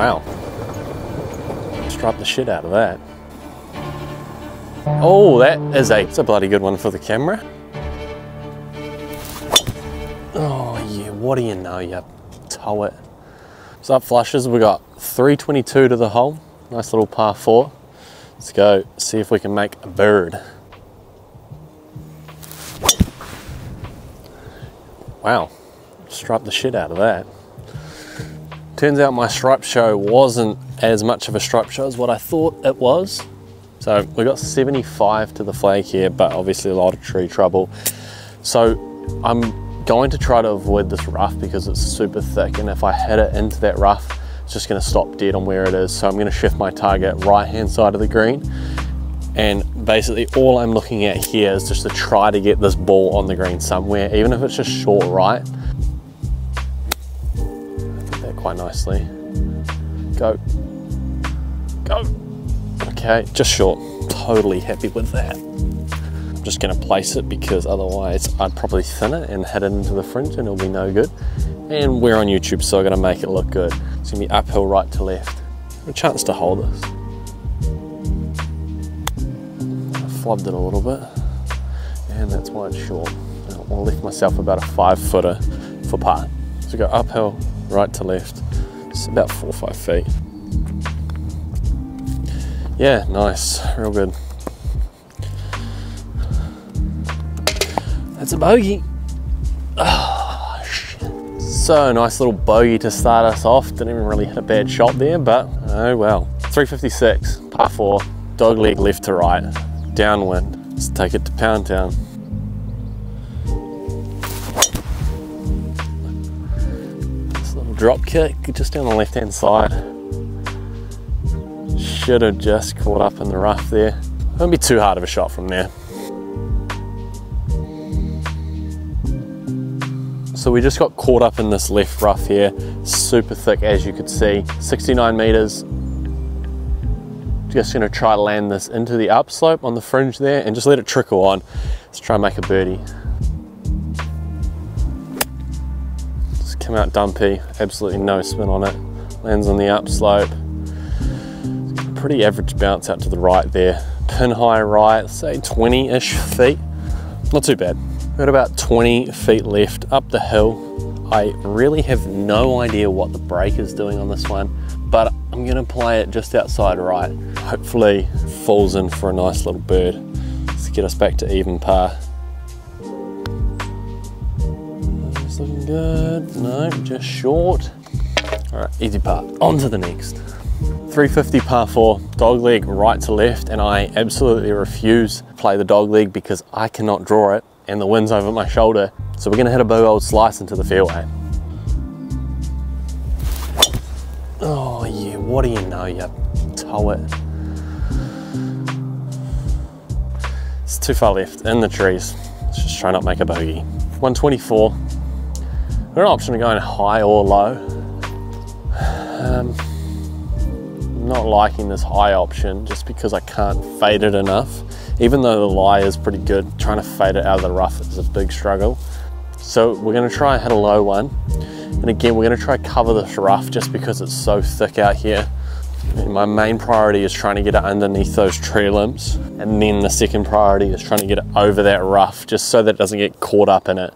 Wow. Stripe the shit out of that. Oh, that is a, it's a bloody good one for the camera. Oh yeah, what do you know, you tow it. So up flushes, we got 322 to the hole. Nice little par four. Let's go see if we can make a bird. Wow, striped the shit out of that. Turns out my stripe show wasn't as much of a stripe show as what I thought it was. So we got 75 to the flag here, but obviously a lot of tree trouble. So I'm going to try to avoid this rough because it's super thick. And if I hit it into that rough, it's just gonna stop dead on where it is. So I'm gonna shift my target right hand side of the green. And basically all I'm looking at here is just to try to get this ball on the green somewhere, even if it's just short right quite nicely. Go. Go. Okay, just short. Totally happy with that. I'm just gonna place it because otherwise I'd probably thin it and head it into the fringe and it'll be no good. And we're on YouTube, so I'm gonna make it look good. It's gonna be uphill right to left. A chance to hold this. I flubbed it a little bit, and that's why it's short. I'll leave myself about a five footer for par. So go uphill, right to left. It's about four or five feet. Yeah, nice, real good. That's a bogey. Oh, shit. So nice little bogey to start us off. Didn't even really hit a bad shot there, but oh well. 356, par four, dog leg left to right, downwind. Let's take it to Pound Town. Drop kick just down the left hand side. Should have just caught up in the rough there. Won't be too hard of a shot from there. So we just got caught up in this left rough here, super thick as you could see, 69 meters. Just gonna try to land this into the upslope on the fringe there and just let it trickle on. Let's try and make a birdie. Come out dumpy, absolutely no spin on it. Lands on the upslope. Pretty average bounce out to the right there. Pin high right, say 20-ish feet. Not too bad. Got about 20 feet left up the hill. I really have no idea what the break is doing on this one, but I'm gonna play it just outside right. Hopefully falls in for a nice little bird. Let's get us back to even par. Looking good. No, just short. All right, easy part. On to the next. 350 par four, dog leg right to left, and I absolutely refuse to play the dog leg because I cannot draw it and the wind's over my shoulder. So we're gonna hit a big old slice into the fairway. Oh yeah, what do you know, you tow it. It's too far left, in the trees. Let's just try not make a bogey. 124, Got an option of going high or low. Um, not liking this high option just because I can't fade it enough. Even though the lie is pretty good, trying to fade it out of the rough is a big struggle. So we're gonna try and hit a low one. And again, we're gonna try cover this rough just because it's so thick out here. And my main priority is trying to get it underneath those tree limbs. And then the second priority is trying to get it over that rough just so that it doesn't get caught up in it.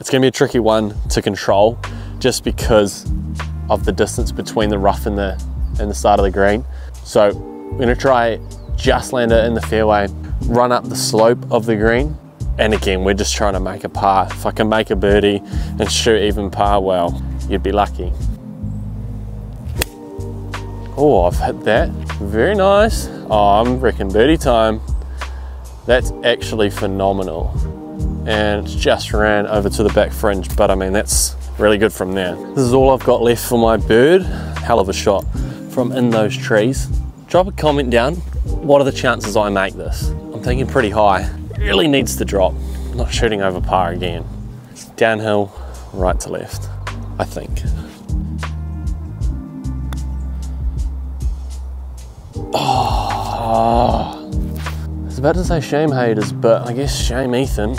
It's gonna be a tricky one to control just because of the distance between the rough and the, and the start of the green. So we're gonna try just land it in the fairway, run up the slope of the green. And again, we're just trying to make a par. If I can make a birdie and shoot even par, well, you'd be lucky. Oh, I've hit that. Very nice. Oh, I'm reckon birdie time. That's actually phenomenal and just ran over to the back fringe, but I mean, that's really good from there. This is all I've got left for my bird. Hell of a shot from in those trees. Drop a comment down. What are the chances I make this? I'm thinking pretty high. Really needs to drop. I'm not shooting over par again. Downhill, right to left, I think. Oh, I was about to say shame haters, but I guess shame Ethan.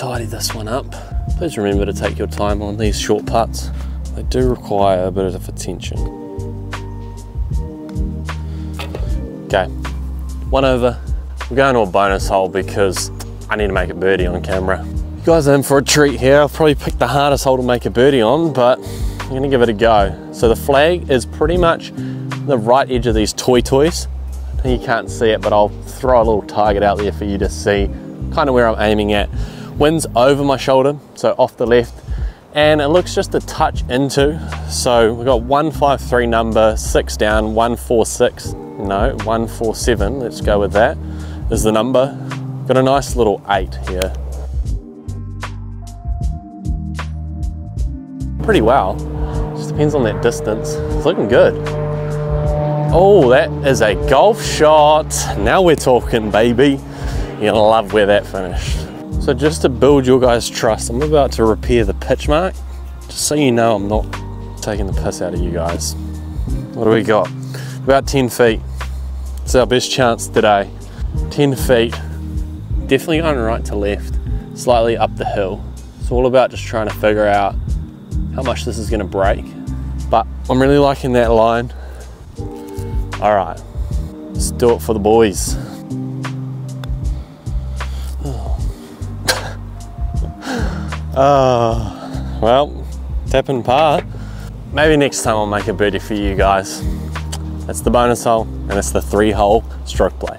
Tidy this one up. Please remember to take your time on these short putts. They do require a bit of attention. Okay, one over. We're going to a bonus hole because I need to make a birdie on camera. You guys are in for a treat here. I've probably picked the hardest hole to make a birdie on, but I'm gonna give it a go. So the flag is pretty much the right edge of these toy toys. You can't see it, but I'll throw a little target out there for you to see kind of where I'm aiming at. Wind's over my shoulder, so off the left, and it looks just a touch into. So we've got 153 number, six down, 146, no, 147, let's go with that, is the number. Got a nice little eight here. Pretty well, just depends on that distance. It's looking good. Oh, that is a golf shot. Now we're talking, baby. You're gonna love where that finished. So just to build your guys' trust, I'm about to repair the pitch mark, just so you know I'm not taking the piss out of you guys. What do we got? About 10 feet. It's our best chance today. 10 feet, definitely going right to left, slightly up the hill. It's all about just trying to figure out how much this is gonna break. But I'm really liking that line. All right, let's do it for the boys. Oh, well, tapping par. Maybe next time I'll make a birdie for you guys. That's the bonus hole and it's the three hole stroke play.